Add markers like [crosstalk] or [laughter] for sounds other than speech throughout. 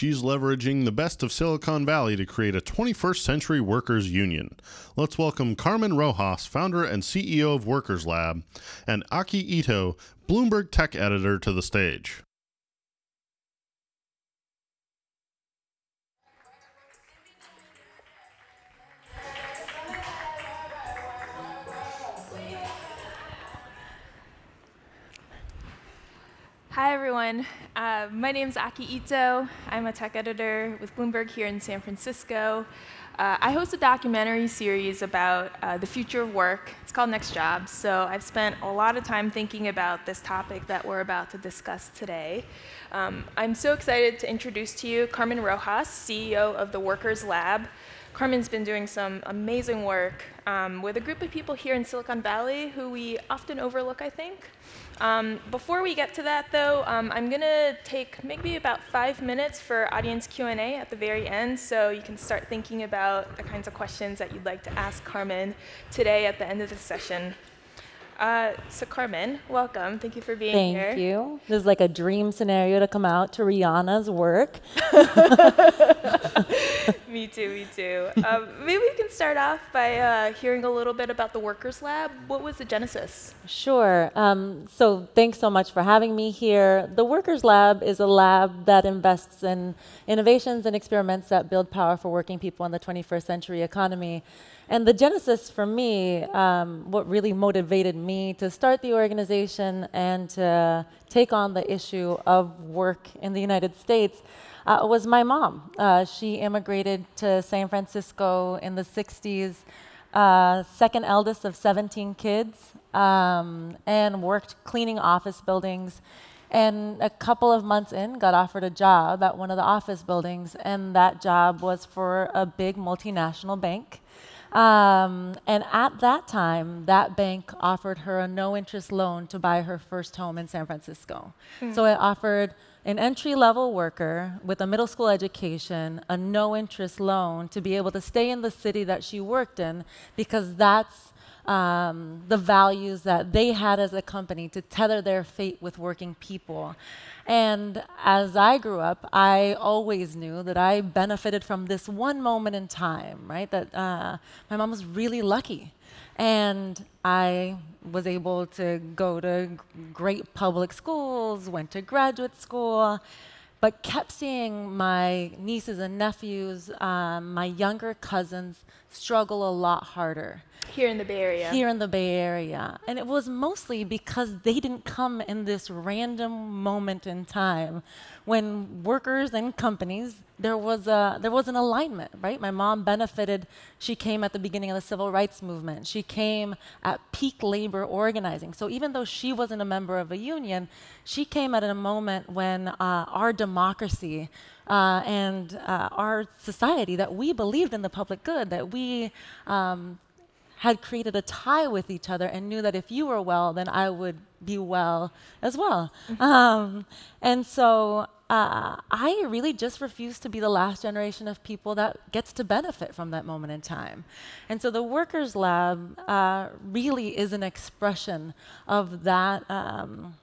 She's leveraging the best of Silicon Valley to create a 21st century workers union. Let's welcome Carmen Rojas, founder and CEO of Workers Lab, and Aki Ito, Bloomberg tech editor, to the stage. Hi, everyone. Uh, my name is Aki Ito. I'm a tech editor with Bloomberg here in San Francisco. Uh, I host a documentary series about uh, the future of work. It's called Next Jobs. So I've spent a lot of time thinking about this topic that we're about to discuss today. Um, I'm so excited to introduce to you Carmen Rojas, CEO of the Workers Lab. Carmen's been doing some amazing work um, with a group of people here in Silicon Valley who we often overlook, I think. Um, before we get to that, though, um, I'm going to take maybe about five minutes for audience Q&A at the very end, so you can start thinking about the kinds of questions that you'd like to ask Carmen today at the end of the session. Uh, so Carmen, welcome. Thank you for being Thank here. Thank you. This is like a dream scenario to come out to Rihanna's work. [laughs] me too, me too. Um, maybe we can start off by uh, hearing a little bit about the Workers Lab. What was the genesis? Sure. Um, so thanks so much for having me here. The Workers Lab is a lab that invests in innovations and experiments that build power for working people in the 21st century economy. And the genesis for me, um, what really motivated me to start the organization and to take on the issue of work in the United States uh, was my mom. Uh, she immigrated to San Francisco in the 60s, uh, second eldest of 17 kids, um, and worked cleaning office buildings. And a couple of months in, got offered a job at one of the office buildings, and that job was for a big multinational bank. Um, and at that time, that bank offered her a no interest loan to buy her first home in San Francisco. Mm. So it offered an entry level worker with a middle school education a no interest loan to be able to stay in the city that she worked in because that's um, the values that they had as a company to tether their fate with working people. And as I grew up, I always knew that I benefited from this one moment in time, right? That uh, my mom was really lucky. And I was able to go to great public schools, went to graduate school, but kept seeing my nieces and nephews, um, my younger cousins, struggle a lot harder. Here in the Bay Area. Here in the Bay Area. And it was mostly because they didn't come in this random moment in time when workers and companies, there was, a, there was an alignment, right? My mom benefited. She came at the beginning of the civil rights movement. She came at peak labor organizing. So even though she wasn't a member of a union, she came at a moment when uh, our democracy uh, and uh, our society, that we believed in the public good, that we um, had created a tie with each other and knew that if you were well, then I would be well as well. Mm-hmm. Um, and so uh, I really just refuse to be the last generation of people that gets to benefit from that moment in time. And so the Workers Lab uh, really is an expression of that. Um,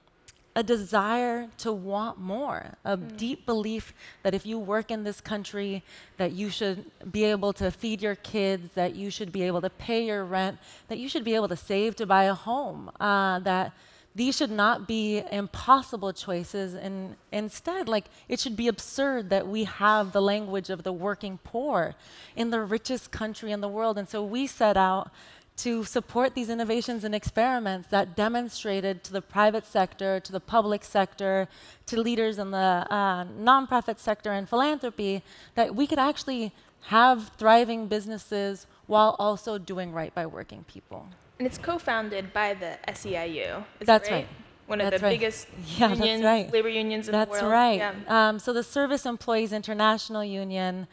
a desire to want more, a mm. deep belief that if you work in this country, that you should be able to feed your kids, that you should be able to pay your rent, that you should be able to save to buy a home, uh, that these should not be impossible choices and instead like it should be absurd that we have the language of the working poor in the richest country in the world and so we set out to support these innovations and experiments that demonstrated to the private sector, to the public sector, to leaders in the uh, nonprofit sector and philanthropy, that we could actually have thriving businesses while also doing right by working people. And it's co-founded by the SEIU. That's right? right. One that's of the right. biggest [laughs] yeah, unions, right. labor unions in that's the world. That's right. Yeah. Um, so the Service Employees International Union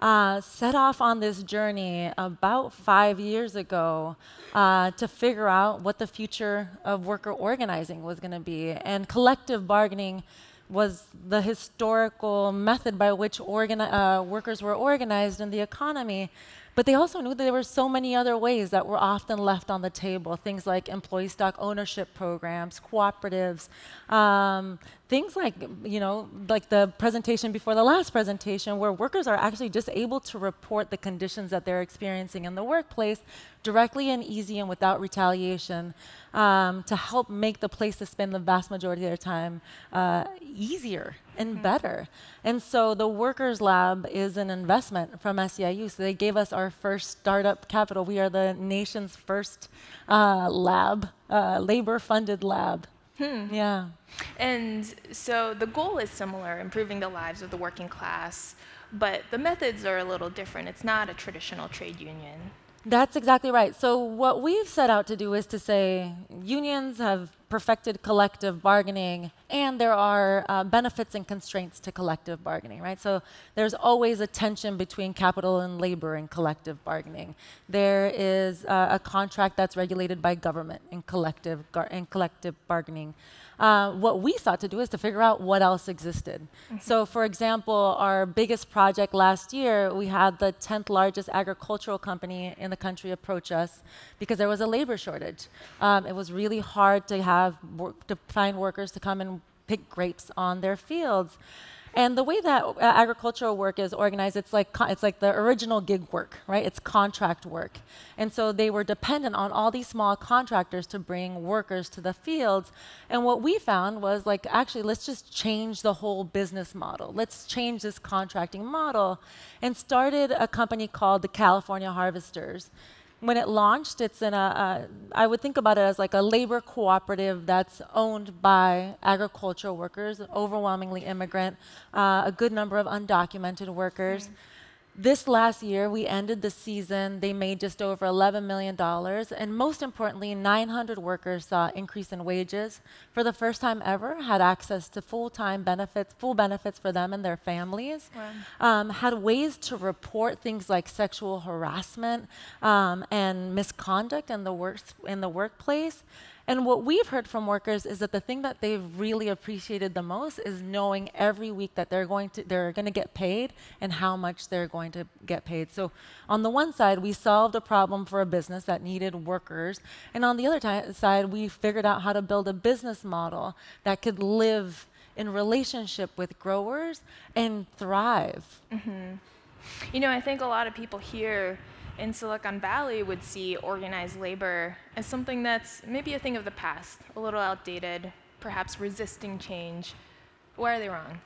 uh, set off on this journey about five years ago uh, to figure out what the future of worker organizing was going to be. And collective bargaining was the historical method by which uh, workers were organized in the economy. But they also knew that there were so many other ways that were often left on the table. Things like employee stock ownership programs, cooperatives, um, things like you know like the presentation before the last presentation where workers are actually just able to report the conditions that they're experiencing in the workplace directly and easy and without retaliation um, to help make the place to spend the vast majority of their time uh, easier and mm-hmm. better. And so the workers lab is an investment from SEIU so they gave us our first startup capital. We are the nation's first uh, lab uh, labor funded lab Hmm. Yeah. And so the goal is similar, improving the lives of the working class, but the methods are a little different. It's not a traditional trade union. That's exactly right. So, what we've set out to do is to say unions have perfected collective bargaining, and there are uh, benefits and constraints to collective bargaining, right? So, there's always a tension between capital and labor in collective bargaining. There is uh, a contract that's regulated by government in collective, in collective bargaining. Uh, what we sought to do is to figure out what else existed. Mm-hmm. So, for example, our biggest project last year, we had the 10th largest agricultural company in the country approach us because there was a labor shortage. Um, it was really hard to have to find workers to come and pick grapes on their fields. And the way that uh, agricultural work is organized, it's like it's like the original gig work, right? It's contract work. And so they were dependent on all these small contractors to bring workers to the fields. And what we found was like actually let's just change the whole business model. Let's change this contracting model and started a company called the California Harvesters when it launched, it's in a, a, I would think about it as like a labor cooperative that's owned by agricultural workers, overwhelmingly immigrant, uh, a good number of undocumented workers. Mm. This last year, we ended the season. They made just over $11 million. And most importantly, 900 workers saw increase in wages. For the first time ever, had access to full-time benefits, full benefits for them and their families. Wow. Um, had ways to report things like sexual harassment um, and misconduct in the, work, in the workplace. And what we've heard from workers is that the thing that they've really appreciated the most is knowing every week that they're going to they're going to get paid and how much they're going to get paid. So on the one side, we solved a problem for a business that needed workers, and on the other side, we figured out how to build a business model that could live in relationship with growers and thrive. Mm-hmm. You know, I think a lot of people here in Silicon Valley would see organized labor as something that's maybe a thing of the past, a little outdated, perhaps resisting change. Why are they wrong?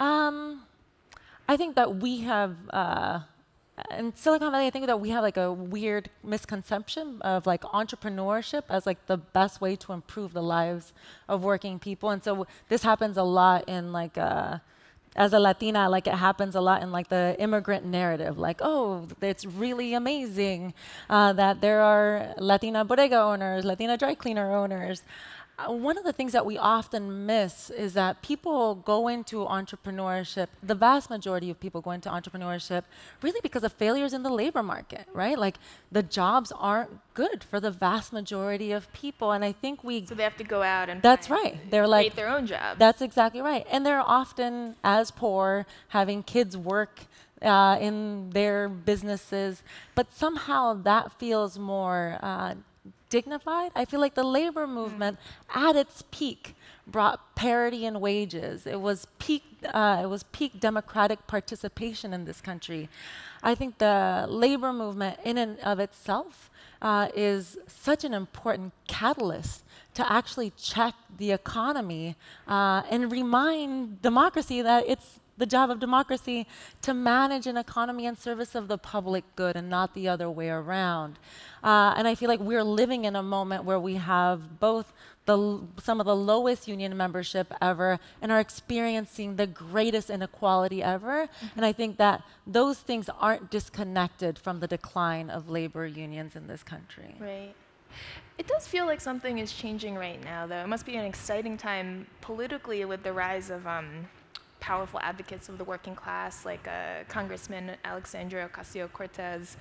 Um, I think that we have, uh, in Silicon Valley, I think that we have like a weird misconception of like entrepreneurship as like the best way to improve the lives of working people. And so this happens a lot in like, uh, as a Latina, like it happens a lot in like the immigrant narrative, like, oh, it's really amazing uh, that there are Latina bodega owners, Latina dry cleaner owners. One of the things that we often miss is that people go into entrepreneurship, the vast majority of people go into entrepreneurship really because of failures in the labor market, right? Like the jobs aren't good for the vast majority of people. And I think we. So they have to go out and. That's right. They're like. their own jobs. That's exactly right. And they're often as poor, having kids work. Uh, in their businesses, but somehow that feels more uh, dignified. I feel like the labor movement mm. at its peak brought parity in wages. It was peak, uh, it was peak democratic participation in this country. I think the labor movement in and of itself uh, is such an important catalyst to actually check the economy uh, and remind democracy that it's the job of democracy to manage an economy in service of the public good and not the other way around. Uh, and I feel like we're living in a moment where we have both the, some of the lowest union membership ever and are experiencing the greatest inequality ever. Mm-hmm. And I think that those things aren't disconnected from the decline of labor unions in this country. Right. It does feel like something is changing right now, though. It must be an exciting time politically with the rise of um, powerful advocates of the working class, like uh, Congressman Alexandria Ocasio Cortez.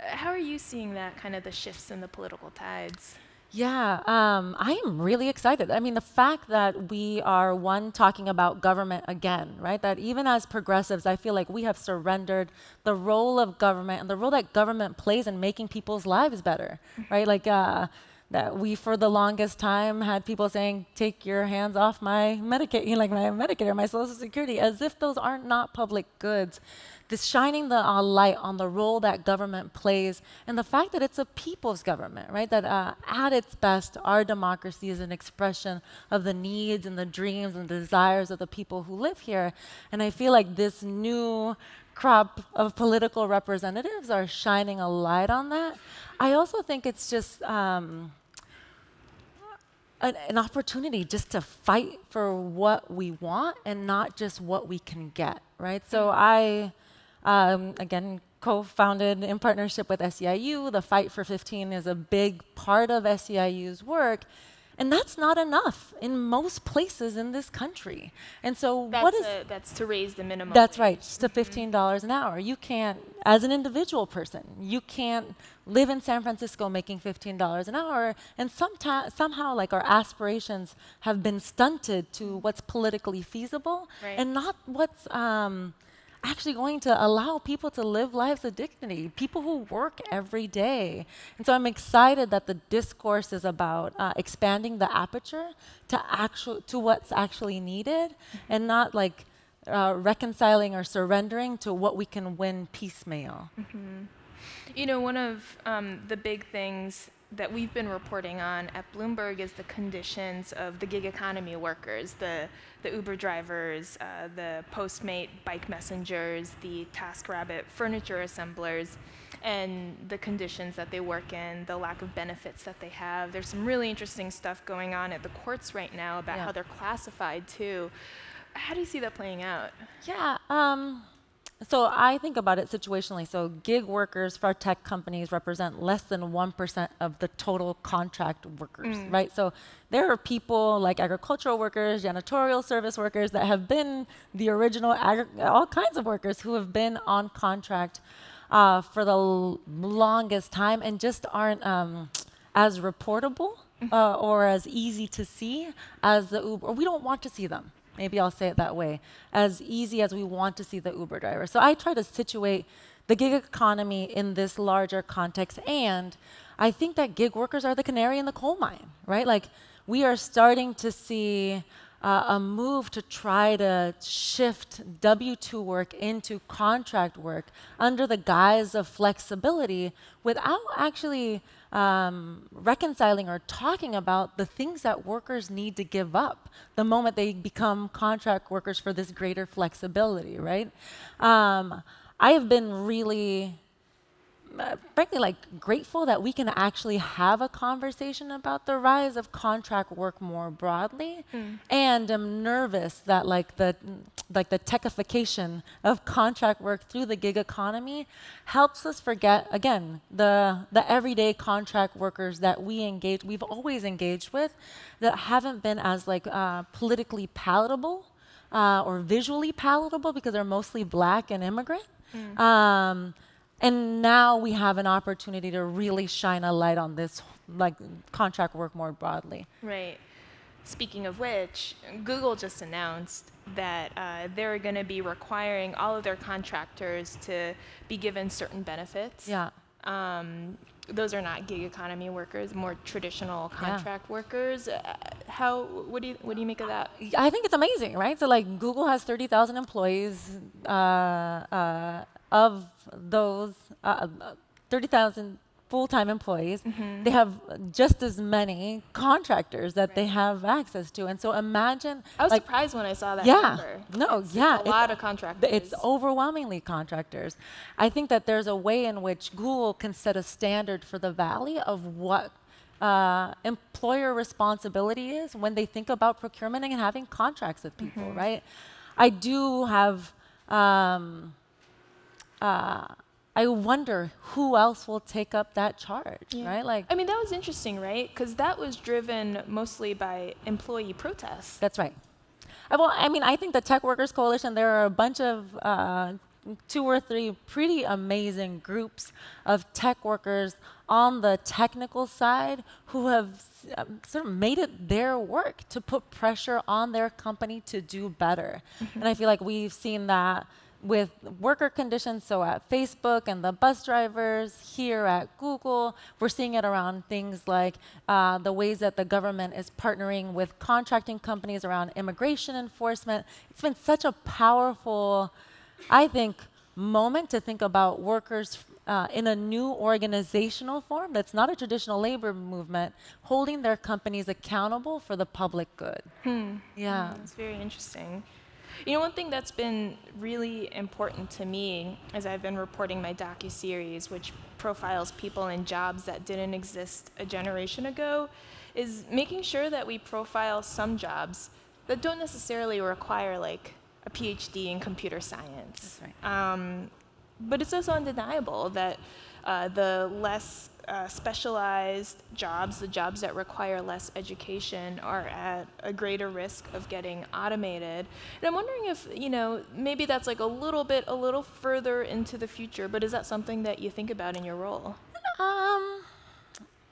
Uh, how are you seeing that kind of the shifts in the political tides? Yeah, um, I am really excited. I mean, the fact that we are, one, talking about government again, right? That even as progressives, I feel like we have surrendered the role of government and the role that government plays in making people's lives better, right? Like, uh, that we for the longest time had people saying take your hands off my Medicaid, you [laughs] know, like my Medicare, my Social Security, as if those aren't not public goods. This shining the uh, light on the role that government plays and the fact that it's a people's government, right? That uh, at its best, our democracy is an expression of the needs and the dreams and desires of the people who live here. And I feel like this new crop of political representatives are shining a light on that. I also think it's just um, an, an, opportunity just to fight for what we want and not just what we can get, right? So I, um, again, co-founded in partnership with SEIU. The Fight for 15 is a big part of SEIU's work. And that's not enough in most places in this country. And so that's what is a, that's to raise the minimum. That's right, just to fifteen dollars an hour. You can't, as an individual person, you can't live in San Francisco making fifteen dollars an hour. And sometimes somehow, like our aspirations have been stunted to what's politically feasible right. and not what's. Um, actually going to allow people to live lives of dignity, people who work every day. And so I'm excited that the discourse is about uh, expanding the aperture to, actual, to what's actually needed mm-hmm. and not like uh, reconciling or surrendering to what we can win piecemeal. Mm-hmm. You know, one of um, the big things that we've been reporting on at Bloomberg is the conditions of the gig economy workers, the, the Uber drivers, uh, the Postmate bike messengers, the TaskRabbit furniture assemblers, and the conditions that they work in, the lack of benefits that they have. There's some really interesting stuff going on at the courts right now about yeah. how they're classified too. How do you see that playing out? Yeah. Um so I think about it situationally. So gig workers for tech companies represent less than 1% of the total contract workers, mm. right? So there are people like agricultural workers, janitorial service workers that have been the original, all kinds of workers who have been on contract uh, for the longest time and just aren't um, as reportable mm-hmm. uh, or as easy to see as the Uber. We don't want to see them maybe I'll say it that way, as easy as we want to see the Uber driver. So I try to situate the gig economy in this larger context. And I think that gig workers are the canary in the coal mine, right? Like we are starting to see uh, a move to try to shift W 2 work into contract work under the guise of flexibility without actually um, reconciling or talking about the things that workers need to give up the moment they become contract workers for this greater flexibility, right? Um, I have been really uh, frankly like grateful that we can actually have a conversation about the rise of contract work more broadly mm. and i'm nervous that like the like the techification of contract work through the gig economy helps us forget again the the everyday contract workers that we engage we've always engaged with that haven't been as like uh, politically palatable uh, or visually palatable because they're mostly black and immigrant mm. um, and now we have an opportunity to really shine a light on this, like contract work more broadly. Right. Speaking of which, Google just announced that uh, they're going to be requiring all of their contractors to be given certain benefits. Yeah. Um, those are not gig economy workers, more traditional contract yeah. workers. Uh, how? What do you What do you make of that? I think it's amazing, right? So like Google has thirty thousand employees. Uh, uh of those uh, uh 30,000 full-time employees, mm-hmm. they have just as many contractors that right. they have access to. And so imagine. I was like, surprised when I saw that. Yeah, number. no, it's, yeah, it's a lot of contractors. It's overwhelmingly contractors. I think that there's a way in which Google can set a standard for the valley of what. Uh, employer responsibility is when they think about procurement and having contracts with people, mm-hmm. right? I do have um, uh, I wonder who else will take up that charge, yeah. right? Like, I mean, that was interesting, right? Because that was driven mostly by employee protests. That's right. I, well, I mean, I think the Tech Workers Coalition. There are a bunch of uh, two or three pretty amazing groups of tech workers on the technical side who have um, sort of made it their work to put pressure on their company to do better. Mm-hmm. And I feel like we've seen that with worker conditions. So at Facebook and the bus drivers, here at Google, we're seeing it around things like uh, the ways that the government is partnering with contracting companies around immigration enforcement. It's been such a powerful, I think, moment to think about workers uh, in a new organizational form that's not a traditional labor movement, holding their companies accountable for the public good. Hmm. Yeah. That's very interesting. You know, one thing that's been really important to me as I've been reporting my docu-series, which profiles people in jobs that didn't exist a generation ago, is making sure that we profile some jobs that don't necessarily require like a PhD in computer science. That's right. Um, but it's also undeniable that uh, the less uh, specialized jobs, the jobs that require less education, are at a greater risk of getting automated. And I'm wondering if, you know, maybe that's like a little bit, a little further into the future, but is that something that you think about in your role? Um,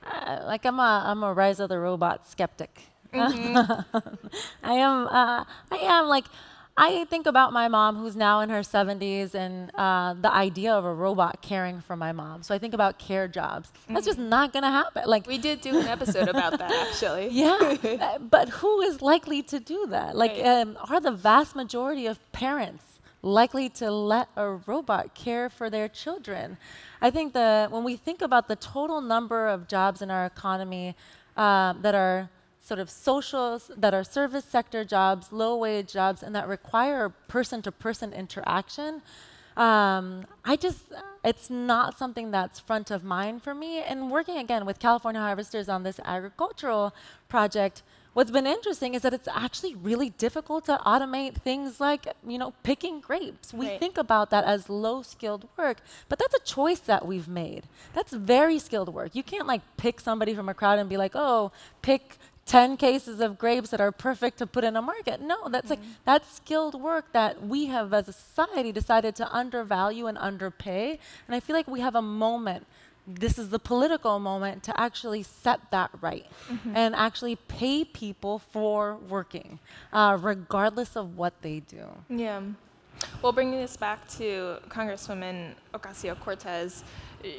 uh, like I'm a I'm a rise of the robot skeptic. [laughs] I am uh, I am like I think about my mom who's now in her 70s and uh, the idea of a robot caring for my mom. So I think about care jobs. That's just not gonna happen. Like We did do an episode about that, actually. [laughs] yeah, [laughs] uh, but who is likely to do that? Like, Right. um, are the vast majority of parents likely to let a robot care for their children? I think that when we think about the total number of jobs in our economy uh, that are sort of socials that are service sector jobs, low wage jobs, and that require person to person interaction, um, I just, it's not something that's front of mind for me. And working again with California Harvesters on this agricultural project, what's been interesting is that it's actually really difficult to automate things like, you know, picking grapes. We Right. think about that as low skilled work, but that's a choice that we've made. That's very skilled work. You can't like pick somebody from a crowd and be like, oh, pick 10 cases of grapes that are perfect to put in a market. No, that's like that's skilled work that we have as a society decided to undervalue and underpay. And I feel like we have a moment this is the political moment to actually set that right and actually pay people for working, uh, regardless of what they do. Yeah. Well, bringing this back to Congresswoman Ocasio Cortez,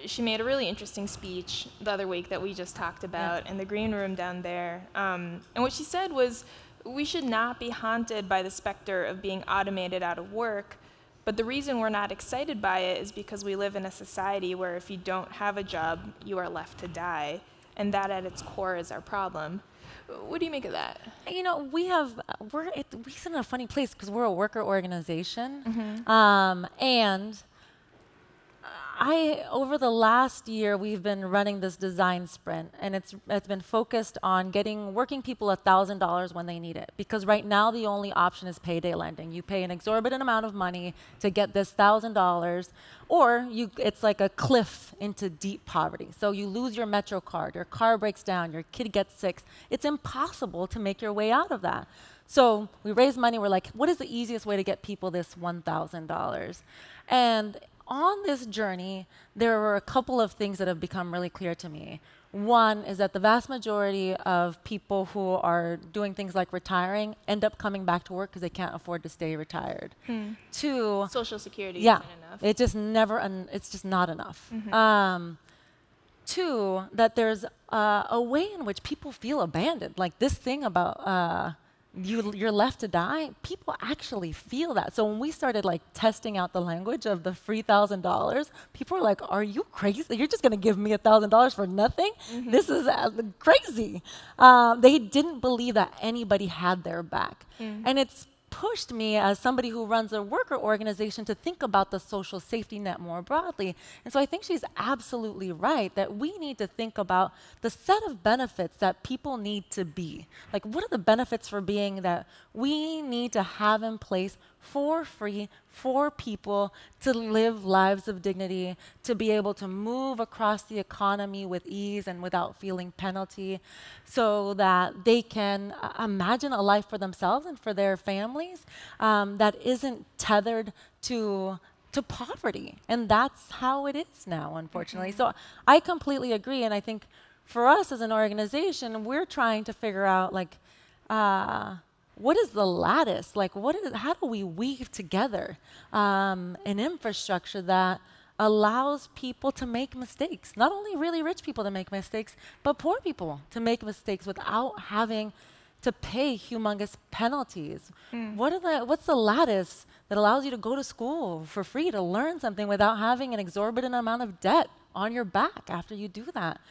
she made a really interesting speech the other week that we just talked about in the green room down there. Um, and what she said was we should not be haunted by the specter of being automated out of work. But the reason we're not excited by it is because we live in a society where if you don't have a job, you are left to die. And that at its core is our problem. What do you make of that? You know, we have we're it, we're in a funny place because we're a worker organization, um, and I over the last year we've been running this design sprint, and it's it's been focused on getting working people thousand dollars when they need it. Because right now the only option is payday lending. You pay an exorbitant amount of money to get this thousand dollars, or you it's like a cliff into deep poverty. So you lose your Metro card, your car breaks down, your kid gets sick. It's impossible to make your way out of that. So we raise money. We're like, what is the easiest way to get people this $1,000? And on this journey, there were a couple of things that have become really clear to me. One is that the vast majority of people who are doing things like retiring end up coming back to work because they can't afford to stay retired. Two, Social Security yeah, isn't enough. it just never, un- it's just not enough. Um, two, that there's uh, a way in which people feel abandoned. Like this thing about uh, you, you're left to die. People actually feel that. So when we started like testing out the language of the free thousand dollars, people were like, "Are you crazy? You're just gonna give me a thousand dollars for nothing? This is uh, crazy." Um, they didn't believe that anybody had their back, and it's pushed me as somebody who runs a worker organization to think about the social safety net more broadly. And so I think she's absolutely right that we need to think about the set of benefits that people need to be. Like, what are the benefits for being that we need to have in place for free for people to live lives of dignity, to be able to move across the economy with ease and without feeling penalty, so that they can uh, imagine a life for themselves and for their families um, that isn't tethered to to poverty. And that's how it is now, unfortunately. So I completely agree. And I think for us as an organization, we're trying to figure out like, uh, what is the lattice? Like, what is, how do we weave together um, an infrastructure that allows people to make mistakes? Not only really rich people to make mistakes, but poor people to make mistakes without having to pay humongous penalties. Mm. What are the, what's the lattice that allows you to go to school for free to learn something without having an exorbitant amount of debt on your back after you do that?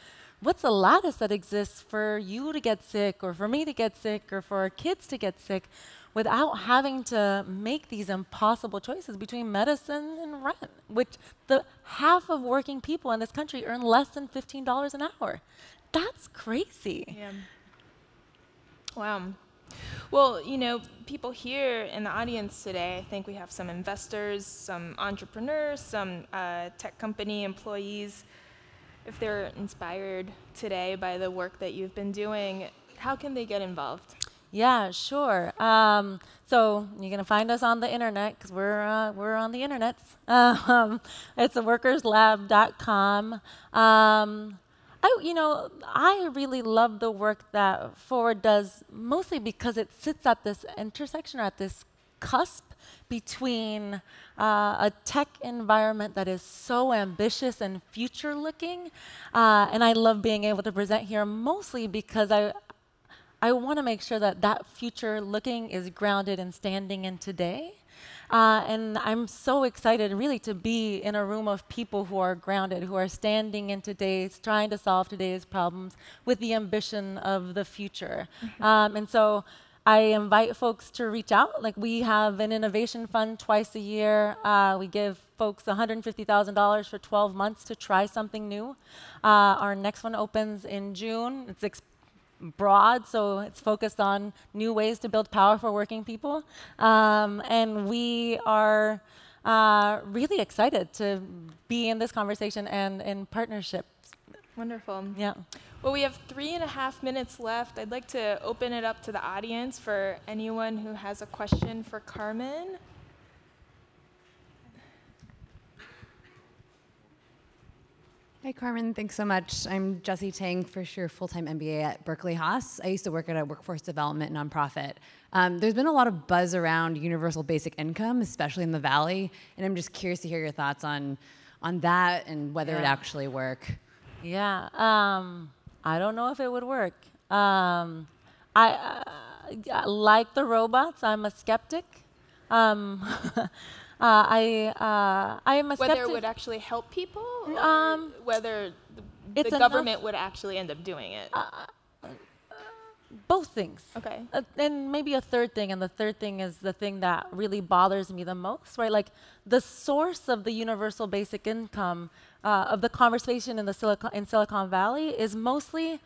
What's the lattice that exists for you to get sick or for me to get sick or for our kids to get sick without having to make these impossible choices between medicine and rent, which the half of working people in this country earn less than $15 an hour. That's crazy. Yeah. Wow. Well, you know, people here in the audience today, I think we have some investors, some entrepreneurs, some uh, tech company employees if they're inspired today by the work that you've been doing, how can they get involved? Yeah, sure. Um, so you're gonna find us on the internet because we're uh, we're on the internet. [laughs] Um, it's workerslab.com. Um, I, you know, I really love the work that Forward does, mostly because it sits at this intersection or at this cusp between uh, a tech environment that is so ambitious and future looking. Uh, and I love being able to present here mostly because I, I want to make sure that that future looking is grounded and standing in today. Uh, and I'm so excited, really, to be in a room of people who are grounded, who are standing in today's, trying to solve today's problems with the ambition of the future. Mm-hmm. Um, and so I invite folks to reach out. Like we have an innovation fund twice a year. Uh, we give folks $150,000 for 12 months to try something new. Uh, our next one opens in June. It's broad, so it's focused on new ways to build power for working people. Um, and we are uh, really excited to be in this conversation and in partnership. Wonderful. Yeah. Well, we have three and a half minutes left. I'd like to open it up to the audience for anyone who has a question for Carmen. Hi, Carmen. Thanks so much. I'm Jessie Tang, first year full time MBA at Berkeley Haas. I used to work at a workforce development nonprofit. Um, there's been a lot of buzz around universal basic income, especially in the Valley, and I'm just curious to hear your thoughts on, on that and whether yeah. it actually work. Yeah. Um, I don't know if it would work. Um, I uh, like the robots. I'm a skeptic. Um, [laughs] uh, I uh, I am a whether skeptic. Whether it would actually help people, um, whether the, the government would actually end up doing it. Both things. Okay. Uh, and maybe a third thing, and the third thing is the thing that really bothers me the most, right? Like the source of the universal basic income uh, of the conversation in the Silicon in Silicon Valley is mostly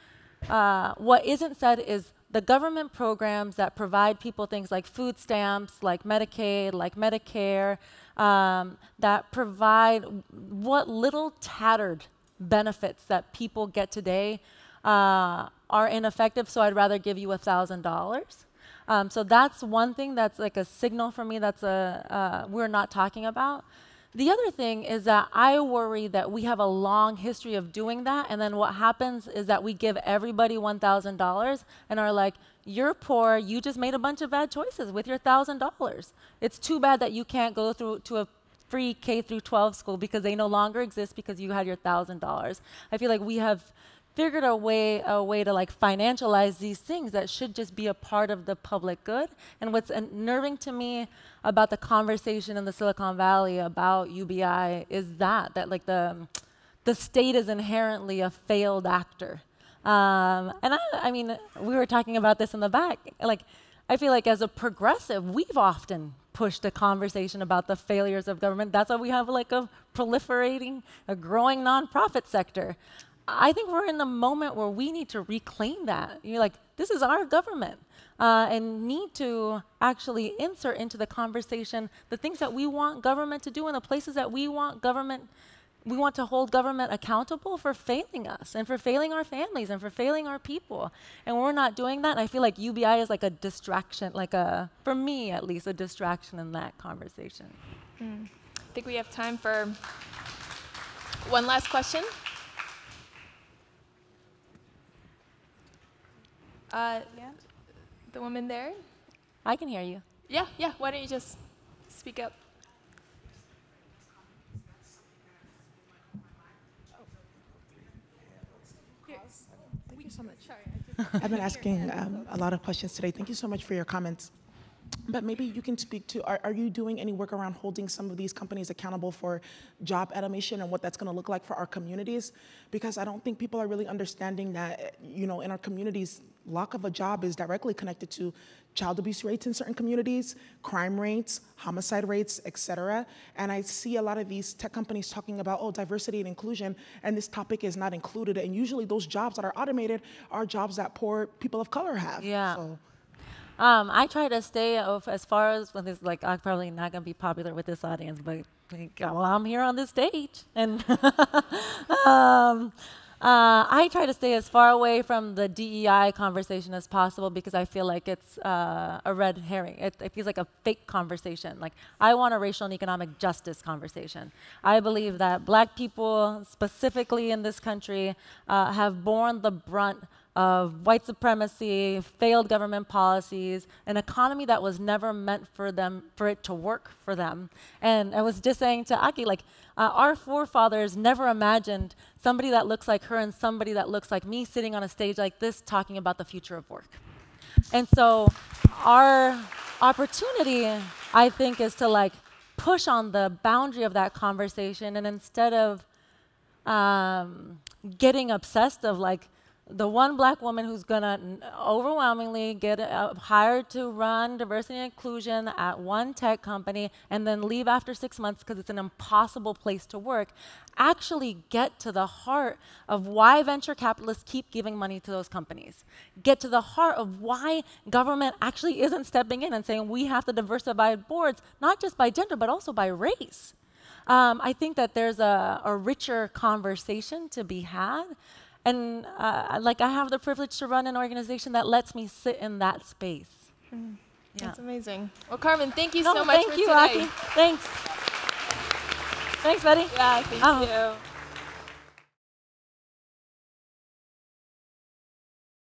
uh, what isn't said is the government programs that provide people things like food stamps, like Medicaid, like Medicare, um, that provide what little tattered benefits that people get today uh, are ineffective. So I'd rather give you a thousand dollars. Um, so that's one thing that's like a signal for me that's a uh, we're not talking about. The other thing is that I worry that we have a long history of doing that, and then what happens is that we give everybody $1,000 and are like, you're poor, you just made a bunch of bad choices with your $1,000. It's too bad that you can't go through to a free K through 12 school because they no longer exist because you had your $1,000. I feel like we have figured a way a way to like financialize these things that should just be a part of the public good. And what's unnerving to me about the conversation in the Silicon Valley about UBI is that that like the the state is inherently a failed actor. Um, and I, I mean, we were talking about this in the back. Like, I feel like as a progressive, we've often pushed a conversation about the failures of government. That's why we have like a proliferating, a growing nonprofit sector. I think we're in the moment where we need to reclaim that. You're like, this is our government, uh, and need to actually insert into the conversation the things that we want government to do and the places that we want government. We want to hold government accountable for failing us and for failing our families and for failing our people. And we're not doing that. And I feel like UBI is like a distraction, like a, for me at least, a distraction in that conversation. Mm. I think we have time for one last question. Uh, yeah, the woman there. I can hear you. Yeah, yeah. Why don't you just speak up? Thank you so much. I've been asking um, a lot of questions today. Thank you so much for your comments. But maybe you can speak to, are, are you doing any work around holding some of these companies accountable for job automation and what that's gonna look like for our communities? Because I don't think people are really understanding that, you know, in our communities, lack of a job is directly connected to child abuse rates in certain communities, crime rates, homicide rates, et cetera. And I see a lot of these tech companies talking about, oh, diversity and inclusion, and this topic is not included. And usually those jobs that are automated are jobs that poor people of color have. Yeah. So. Um, I try to stay of as far as when this like I'm probably not gonna be popular with this audience, but like, well, I'm here on this stage, and [laughs] um, uh, I try to stay as far away from the DEI conversation as possible because I feel like it's uh, a red herring. It, it, feels like a fake conversation. Like I want a racial and economic justice conversation. I believe that Black people, specifically in this country, uh, have borne the brunt of white supremacy, failed government policies, an economy that was never meant for them, for it to work for them. And I was just saying to Aki, like, uh, our forefathers never imagined somebody that looks like her and somebody that looks like me sitting on a stage like this talking about the future of work. And so our opportunity, I think, is to like push on the boundary of that conversation and instead of um, getting obsessed of like, the one black woman who's going to overwhelmingly get uh, hired to run diversity and inclusion at one tech company and then leave after six months because it's an impossible place to work actually get to the heart of why venture capitalists keep giving money to those companies. Get to the heart of why government actually isn't stepping in and saying we have to diversify boards not just by gender but also by race. Um, i think that there's a, a richer conversation to be had and uh, like I have the privilege to run an organization that lets me sit in that space. Mm. Yeah. That's amazing. Well, Carmen, thank you no, so much thank for you, today. Aki. Thanks. Thanks, buddy. Yeah, thank um, you.